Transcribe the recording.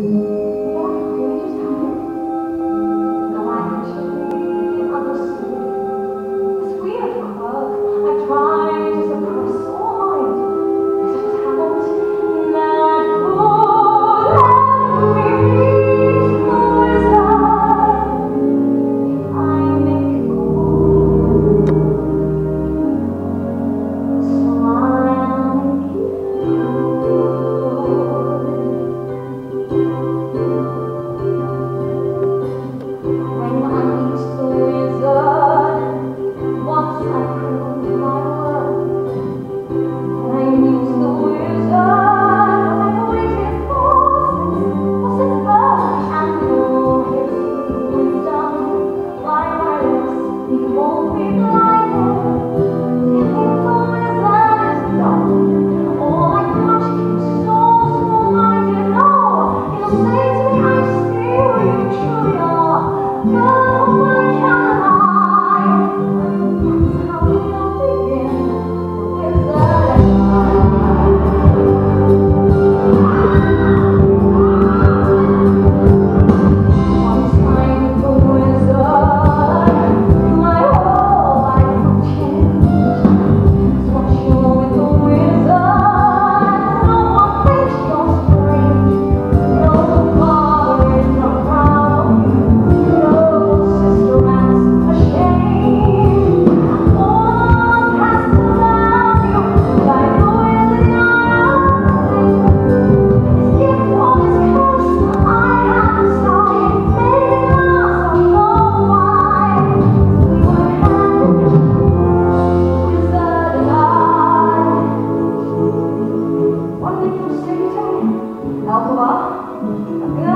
Alto lá.